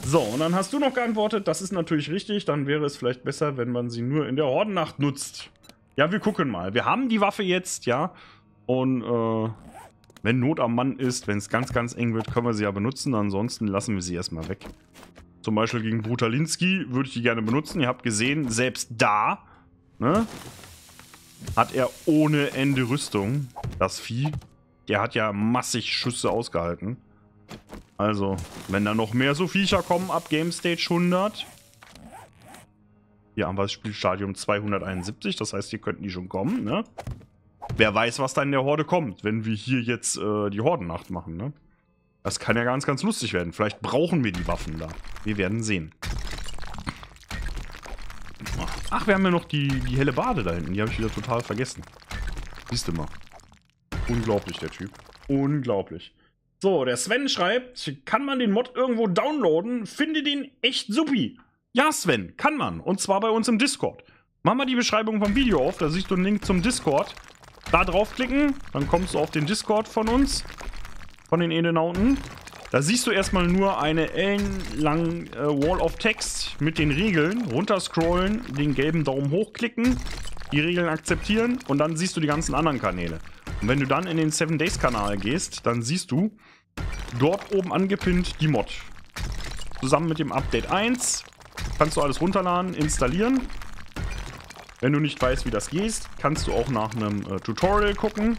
So, und dann hast du noch geantwortet, das ist natürlich richtig, dann wäre es vielleicht besser, wenn man sie nur in der Hordennacht nutzt. Ja, wir gucken mal. Wir haben die Waffe jetzt, ja. Und äh, wenn Not am Mann ist, wenn es ganz, ganz eng wird, können wir sie ja benutzen. Ansonsten lassen wir sie erstmal weg. Zum Beispiel gegen Brutalinski würde ich die gerne benutzen. Ihr habt gesehen, selbst da, ne, hat er ohne Ende Rüstung. Das Vieh. Der hat ja massig Schüsse ausgehalten. Also, wenn da noch mehr so Viecher kommen ab Game Stage 100. Hier haben wir das Spielstadium 271, das heißt, hier könnten die schon kommen, ne? Wer weiß, was da in der Horde kommt, wenn wir hier jetzt äh, die Hordennacht machen, ne? Das kann ja ganz, ganz lustig werden. Vielleicht brauchen wir die Waffen da. Wir werden sehen. Ach, wir haben ja noch die, die helle Bade da hinten. Die habe ich wieder total vergessen. Siehst du mal. Unglaublich, der Typ. Unglaublich. So, der Sven schreibt, kann man den Mod irgendwo downloaden? Finde den echt supi. Ja, Sven, kann man. Und zwar bei uns im Discord. Mach mal die Beschreibung vom Video auf, da siehst du einen Link zum Discord. Da draufklicken, dann kommst du auf den Discord von uns. Von den Edenauten. Da siehst du erstmal nur eine ellenlange äh, Wall of Text mit den Regeln. Runterscrollen, den gelben Daumen hochklicken, die Regeln akzeptieren und dann siehst du die ganzen anderen Kanäle. Und wenn du dann in den 7 Days Kanal gehst, dann siehst du dort oben angepinnt die Mod. Zusammen mit dem Update 1 kannst du alles runterladen, installieren. Wenn du nicht weißt, wie das geht, kannst du auch nach einem äh, Tutorial gucken.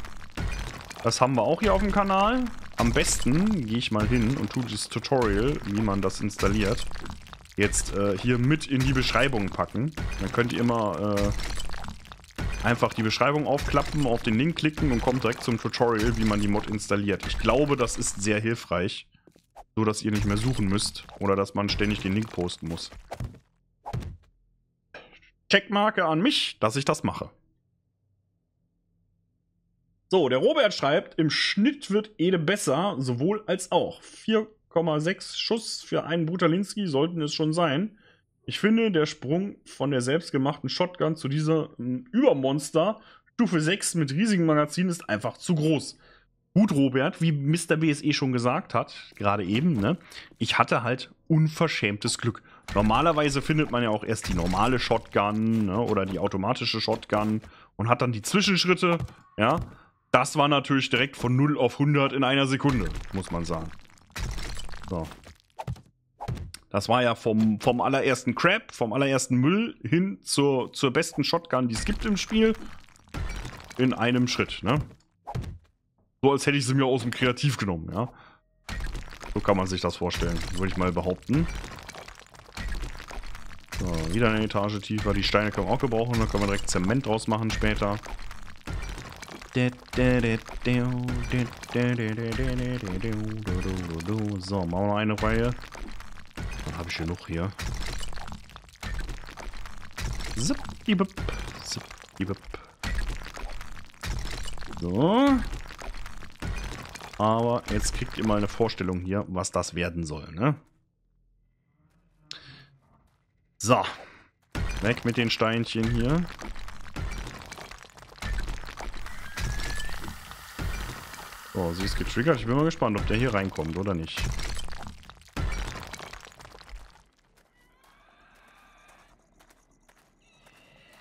Das haben wir auch hier auf dem Kanal. Am besten gehe ich mal hin und tue das Tutorial, wie man das installiert, jetzt äh, hier mit in die Beschreibung packen. Dann könnt ihr immer äh, einfach die Beschreibung aufklappen, auf den Link klicken und kommt direkt zum Tutorial, wie man die Mod installiert. Ich glaube, das ist sehr hilfreich, so dass ihr nicht mehr suchen müsst oder dass man ständig den Link posten muss. Checkmarke an mich, dass ich das mache. So, der Robert schreibt, im Schnitt wird Ede besser, sowohl als auch. 4,6 Schuss für einen Brutalinski sollten es schon sein. Ich finde, der Sprung von der selbstgemachten Shotgun zu dieser ähm, Übermonster Stufe 6 mit riesigen Magazinen ist einfach zu groß. Gut, Robert, wie Mr. BSE schon gesagt hat, gerade eben, ne? Ich hatte halt unverschämtes Glück. Normalerweise findet man ja auch erst die normale Shotgun ne, oder die automatische Shotgun und hat dann die Zwischenschritte, ja. Das war natürlich direkt von 0 auf 100 in einer Sekunde, muss man sagen. So. Das war ja vom, vom allerersten Crap, vom allerersten Müll hin zur, zur besten Shotgun, die es gibt im Spiel. In einem Schritt, ne? So als hätte ich sie mir aus dem Kreativ genommen, ja. So kann man sich das vorstellen, würde ich mal behaupten. So, wieder eine Etage tiefer. Die Steine können wir auch gebrauchen, da können wir direkt Zement draus machen später. So, machen wir noch eine Reihe. Dann habe ich genug hier. Zippdibup. Zippdibup. So. Aber jetzt kriegt ihr mal eine Vorstellung hier, was das werden soll, ne? So. Weg mit den Steinchen hier. So, sie ist getriggert. Ich bin mal gespannt, ob der hier reinkommt oder nicht.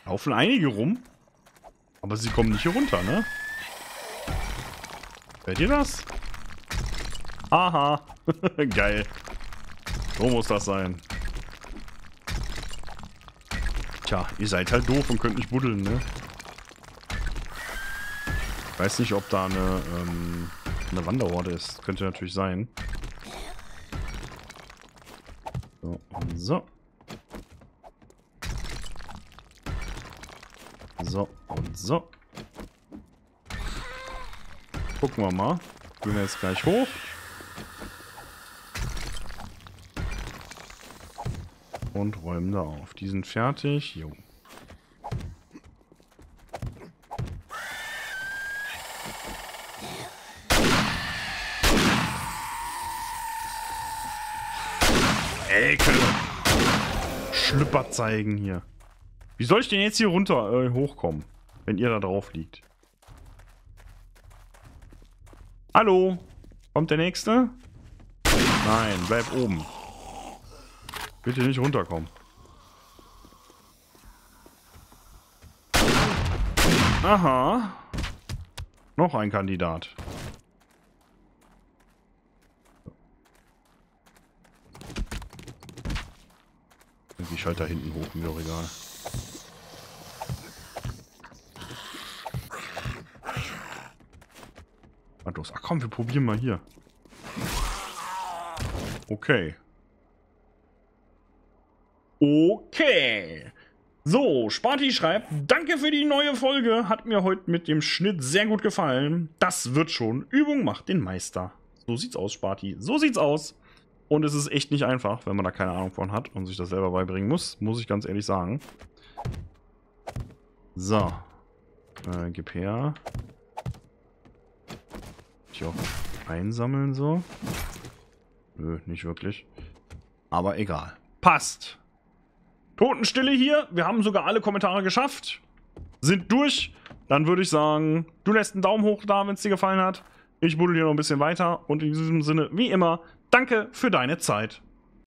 Laufen einige rum. Aber sie kommen nicht hier runter, ne? Hört ihr das? Aha. Geil. So muss das sein. Tja, ihr seid halt doof und könnt nicht buddeln, ne? Weiß nicht, ob da eine, ähm, eine Wanderhorde ist. Könnte natürlich sein. So, so. So, und so. Gucken wir mal. Gehen wir jetzt gleich hoch. Und räumen da auf. Die sind fertig. Jo. Ekel. Schlüpper zeigen hier. Wie soll ich denn jetzt hier runter äh, hochkommen, wenn ihr da drauf liegt? Hallo? Kommt der nächste? Nein, bleib oben. Bitte nicht runterkommen. Aha. Noch ein Kandidat. Schalte da hinten hoch, mir doch egal. Ach komm, wir probieren mal hier. Okay. Okay. So, Sparti schreibt, danke für die neue Folge. Hat mir heute mit dem Schnitt sehr gut gefallen. Das wird schon. Übung macht den Meister. So sieht's aus, Sparti. So sieht's aus. Und es ist echt nicht einfach, wenn man da keine Ahnung von hat und sich das selber beibringen muss. Muss ich ganz ehrlich sagen. So. Äh, gib her. Ich auch einsammeln so. Nö, nicht wirklich. Aber egal. Passt. Totenstille hier. Wir haben sogar alle Kommentare geschafft. Sind durch. Dann würde ich sagen, du lässt einen Daumen hoch da, wenn es dir gefallen hat. Ich buddel hier noch ein bisschen weiter. Und in diesem Sinne, wie immer, danke für deine Zeit.